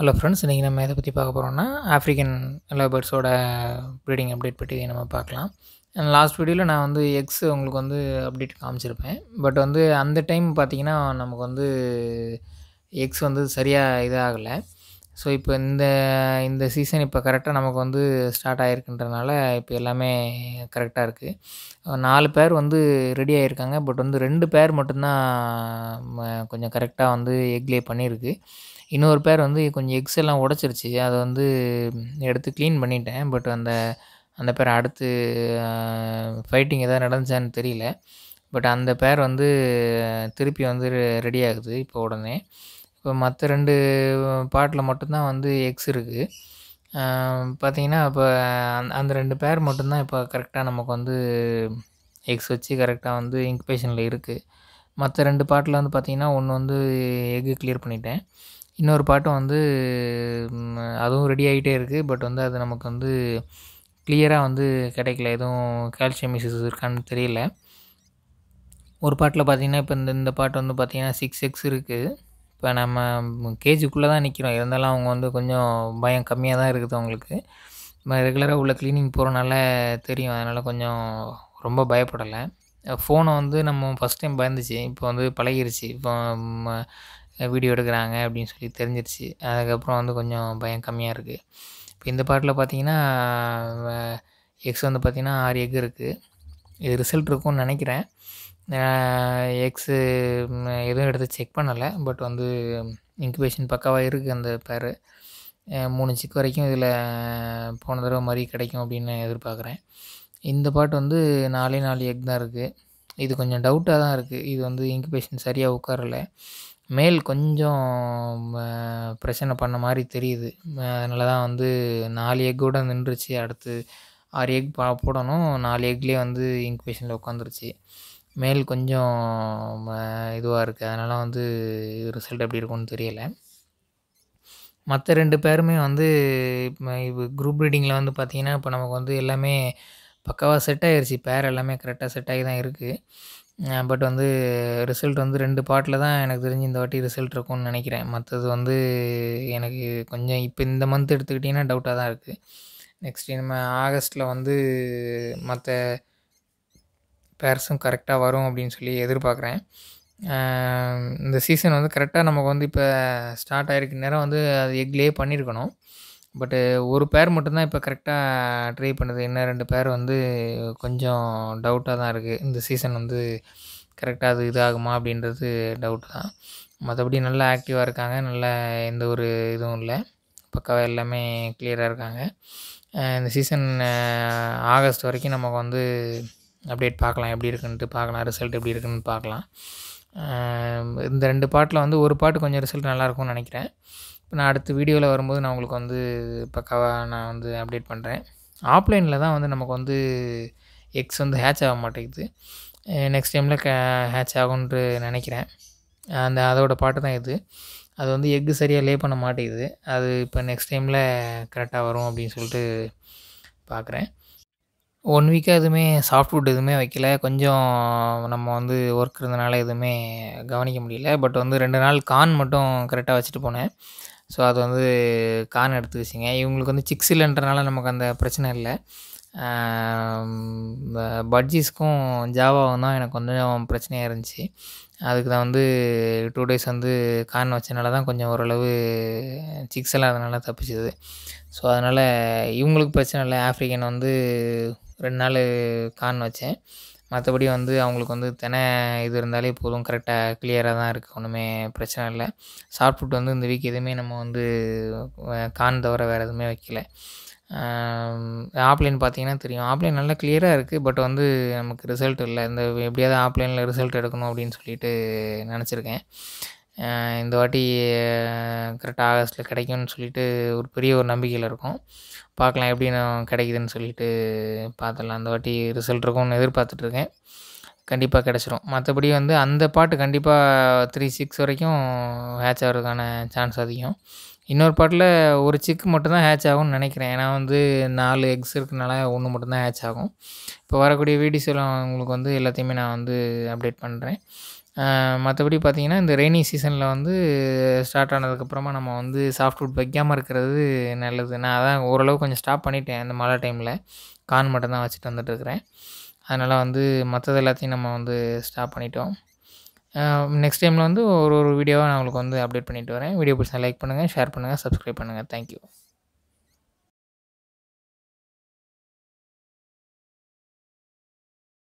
Hello friends இன்றைக்கி நம்ம எதை பற்றி பார்க்க போகிறோம்னா ஆஃப்ரிக்கன் லேபர்ஸோட ப்ரீடிங் அப்டேட் பற்றி நம்ம பார்க்கலாம். லாஸ்ட் வீடியோவில் நான் வந்து எக்ஸ் உங்களுக்கு வந்து அப்டேட் காமிச்சிருப்பேன். பட் வந்து அந்த டைம் பார்த்தீங்கன்னா நமக்கு வந்து எக்ஸ் வந்து சரியாக இதாகலை. ஸோ இப்போ இந்த இந்த சீசன் இப்போ கரெக்டாக நமக்கு வந்து ஸ்டார்ட் ஆகிருக்குன்றனால இப்போ எல்லாமே கரெக்டாக இருக்குது நாலு பேர் வந்து ரெடி ஆகிருக்காங்க பட் வந்து ரெண்டு பேர் மட்டும்தான் கொஞ்சம் கரெக்டாக வந்து எக்லே பண்ணியிருக்கு இன்னொரு பேர் வந்து கொஞ்சம் எக்ஸ் எல்லாம் உடச்சிருச்சு. அதை வந்து எடுத்து க்ளீன் பண்ணிட்டேன். பட் அந்த அந்த பேர் அடுத்து ஃபைட்டிங் எதாவது நடந்துச்சான்னு தெரியல. பட் அந்த பேர் வந்து திருப்பி வந்து ரெடி ஆகுது இப்போ உடனே. இப்போ மற்ற ரெண்டு பாட்டில் மட்டும்தான் வந்து எக்ஸ் இருக்குது பார்த்தீங்கன்னா இப்போ அந்த அந்த ரெண்டு பேர் மட்டும்தான் இப்போ கரெக்டாக நமக்கு வந்து எக்ஸ் வச்சு கரெக்டாக வந்து இன்குபேஷனில் இருக்குது மற்ற ரெண்டு பாட்டில் வந்து பார்த்திங்கன்னா ஒன்று வந்து எக்கு கிளியர் பண்ணிட்டேன். இன்னொரு பாட்டும் வந்து அதுவும் ரெடி ஆகிட்டே இருக்குது பட் வந்து அது நமக்கு வந்து கிளியராக வந்து கிடைக்கல. எதுவும் கால்சியம் இஷ்யூஸ் இருக்கான்னு தெரியல. ஒரு பாட்டில் பார்த்திங்கன்னா இப்போ இந்த இந்த பாட்டு வந்து பார்த்தீங்கன்னா சிக்ஸ் எக்ஸ் இருக்குது இப்போ நம்ம கேஜுக்குள்ளே தான் நிற்கிறோம். இருந்தாலும் அவங்க வந்து கொஞ்சம் பயம் கம்மியாக தான் இருக்குது அவங்களுக்கு. நம்ம ரெகுலராக உள்ள க்ளீனிங் போகிறனால தெரியும். அதனால் கொஞ்சம் ரொம்ப பயப்படலை. ஃபோனை வந்து நம்ம ஃபஸ்ட் டைம் பயந்துச்சு. இப்போ வந்து பழகிருச்சு. இப்போ வீடியோ எடுக்கிறாங்க அப்படின்னு சொல்லி தெரிஞ்சிருச்சு. அதுக்கப்புறம் வந்து கொஞ்சம் பயம் கம்மியாக இருக்குது இப்போ இந்த பாட்டில் பார்த்தீங்கன்னா எக்ஸ் வந்து பார்த்திங்கன்னா ஆறு எக் இருக்குது இது ரிசல்ட் இருக்கும்னு நினைக்கிறேன். எக்ஸு எதுவும் எடுத்து செக் பண்ணலை. பட் வந்து இன்குபேஷன் பக்காவாக இருக்குது அந்த பேர் மூணு சிக் வரைக்கும் இதில் போன தடவை மாதிரி கிடைக்கும் அப்படின்னு எதிர்பார்க்குறேன். இந்த பாட்டு வந்து நாலே நாலு எக் தான் இருக்குது இது கொஞ்சம் டவுட்டாக தான் இருக்குது இது வந்து இன்குபேஷன் சரியாக உட்காரலை. மேல் கொஞ்சம் பிரச்சனை பண்ண மாதிரி தெரியுது. அதனால தான் வந்து நாலு எக்கோட நின்றுச்சு. அடுத்து ஆறு எக் போடணும். நாலு எக்லேயே வந்து இன்குபேஷனில் உட்காந்துருச்சு. மேல் கொஞ்சம் இதுவாக இருக்குது அதனால் வந்து ரிசல்ட் எப்படி இருக்கும்னு தெரியலை. மற்ற ரெண்டு பேருமே வந்து இப்போ குரூப் ரீடிங்கில் வந்து பார்த்திங்கன்னா இப்போ நமக்கு வந்து எல்லாமே பக்காவாக செட் ஆயிருச்சு. பேர் எல்லாமே கரெக்டாக செட் ஆகி தான் இருக்குது பட் வந்து ரிசல்ட் வந்து ரெண்டு பாட்டில் தான் எனக்கு தெரிஞ்சு இந்த வாட்டி ரிசல்ட் இருக்கும்னு நினைக்கிறேன். மற்றது வந்து எனக்கு கொஞ்சம் இப்போ இந்த மந்த் எடுத்துக்கிட்டிங்கன்னா டவுட்டாக தான் இருக்குது நெக்ஸ்ட் நம்ம ஆகஸ்ட்டில் வந்து மற்ற பேர்ஸும் கரெக்டாக வரும் அப்படின்னு சொல்லி எதிர்பார்க்குறேன். இந்த சீசன் வந்து கரெக்டாக நமக்கு வந்து இப்போ ஸ்டார்ட் ஆகிருக்கு நேரம் வந்து அது எக்லேயே பண்ணியிருக்கணும் பட்டு ஒரு பேர் மட்டும்தான் இப்போ கரெக்டாக ட்ரை பண்ணுது. இன்னும் ரெண்டு பேர் வந்து கொஞ்சம் டவுட்டாக தான் இருக்குது இந்த சீசன் வந்து கரெக்டாக அது இதாகுமா அப்படின்றது டவுட் தான். மற்றபடி நல்லா ஆக்டிவாக இருக்காங்க. நல்ல எந்த ஒரு இதுவும் இல்லை. பக்காவாக எல்லாமே கிளியராக இருக்காங்க. இந்த சீசன் ஆகஸ்ட் வரைக்கும் நமக்கு வந்து அப்டேட் பார்க்கலாம் எப்படி இருக்குன்ட்டு பார்க்கலாம் ரிசல்ட் எப்படி இருக்குன்னு பார்க்கலாம் இந்த ரெண்டு பாட்டில் வந்து ஒரு பாட்டு கொஞ்சம் ரிசல்ட் நல்லாயிருக்கும்னு நினைக்கிறேன். இப்போ நான் அடுத்த வீடியோவில் வரும்போது நான் உங்களுக்கு வந்து பக்காவாக நான் வந்து அப்டேட் பண்ணுறேன் ஆஃப்லைனில் தான் வந்து நமக்கு வந்து எக்ஸ் வந்து ஹேட்ச் ஆக மாட்டேங்குது. நெக்ஸ்ட் டைமில் க ஹேட்ச் ஆகும்ன்ட்டு நினைக்கிறேன். அந்த அதோட பாட்டு தான் இது. அது வந்து எக்கு சரியாக லே பண்ண மாட்டேங்குது. அது இப்போ நெக்ஸ்ட் டைமில் கரெக்டாக வரும் அப்படின்னு சொல்லிட்டு பார்க்குறேன் ஒன் வீக்காக எதுவுமே சாஃப்ட்வுட் எதுவுமே வைக்கல. கொஞ்சம் நம்ம வந்து ஒர்க் இருந்தனால எதுவுமே கவனிக்க முடியல. பட் வந்து ரெண்டு நாள் கான் மட்டும் கரெக்டாக வச்சுட்டு போனேன். ஸோ அது வந்து கான் எடுத்து வச்சுங்க. இவங்களுக்கு வந்து சிக்ஸ் இல்லைன்றனால நமக்கு அந்த பிரச்சனை இல்லை. பட்ஜிஸ்க்கும் ஜாவாவும் தான் எனக்கு கொஞ்சம் பிரச்சனையாக இருந்துச்சு. அதுக்கு தான் வந்து டூ டேஸ் வந்து கான் வச்சனால தான் கொஞ்சம் ஓரளவு சிக்ஸ் எல்லாம் அதனால தப்பிச்சுது. ஸோ அதனால் இவங்களுக்கு பிரச்சனை இல்லை. ஆஃப்ரிக்கன் வந்து ரெண்டு நாள் கான் வச்சேன். மற்றபடி வந்து அவங்களுக்கு வந்து தினை இது இருந்தாலே போதும். கரெக்டாக கிளியராக தான் இருக்குது ஒன்றுமே பிரச்சனை இல்லை. சாப்பிட்டு வந்து இந்த வீக் எதுவுமே நம்ம வந்து கான் தவிர வேறு எதுவுமே வைக்கல. ஆப்லைன் பார்த்தீங்கன்னா தெரியும். ஆப்லைன் நல்லா கிளியராக இருக்குது பட் வந்து நமக்கு ரிசல்ட் இல்லை. இந்த எப்படியாவது ஆப்லைனில் ரிசல்ட் எடுக்கணும் அப்படின்னு சொல்லிட்டு நினச்சிருக்கேன். இந்த வாட்டி கரெக்டாக ஆகஸ்ட்டில் கிடைக்கும்னு சொல்லிட்டு ஒரு பெரிய ஒரு நம்பிக்கையில் இருக்கும். பார்க்கலாம் எப்படி நான் கிடைக்குதுன்னு சொல்லிட்டு பார்த்துடலாம். அந்த வாட்டி ரிசல்ட் இருக்கும்னு எதிர்பார்த்துட்ருக்கேன் கண்டிப்பாக கிடச்சிரும். மற்றபடி வந்து அந்த பாட்டு கண்டிப்பாக த்ரீ சிக்ஸ் வரைக்கும் ஹேட்ச் ஆகிறதுக்கான சான்ஸ் அதிகம். இன்னொரு பாட்டில் ஒரு சிக்கு மட்டும்தான் ஹேட்ச் ஆகும்னு நினைக்கிறேன். ஏன்னா வந்து நாலு எக்ஸ் இருக்கனால ஒன்று மட்டும்தான் ஹேட்ச் ஆகும். இப்போ வரக்கூடிய வீடியோஸ் உங்களுக்கு வந்து எல்லாத்தையுமே நான் வந்து அப்டேட் பண்ணுறேன் மற்றபடி பார்த்திங்கன்னா இந்த ரெய்னி சீசனில் வந்து ஸ்டார்ட் ஆனதுக்கப்புறமா நம்ம வந்து சாஃப்ட்வுட் வைக்காமல் இருக்கிறது நல்லது. நான் அதான் ஓரளவு கொஞ்சம் ஸ்டாப் பண்ணிட்டேன் இந்த மழை டைமில் கான் மட்டும் தான் வச்சுட்டு வந்துட்டுருக்கிறேன் அதனால் வந்து மற்றது எல்லாத்தையும் நம்ம வந்து ஸ்டாப் பண்ணிட்டோம். நெக்ஸ்ட் டைமில் வந்து ஒரு ஒரு வீடியோவாக நான் உங்களுக்கு வந்து அப்டேட் பண்ணிட்டு வரேன். வீடியோ பிடிச்சா லைக் பண்ணுங்கள் ஷேர் பண்ணுங்கள் சப்ஸ்கிரைப் பண்ணுங்கள் தேங்க்யூ